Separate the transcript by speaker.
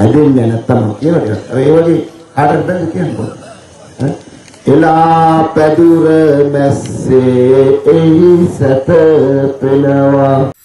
Speaker 1: അതിൽ നിലത്തണം ഇവിടെ റേവതി അവിടെ എന്തൊക്കെയാണ് එලා පැදුර මැස්සේ එහි සැත පෙනවා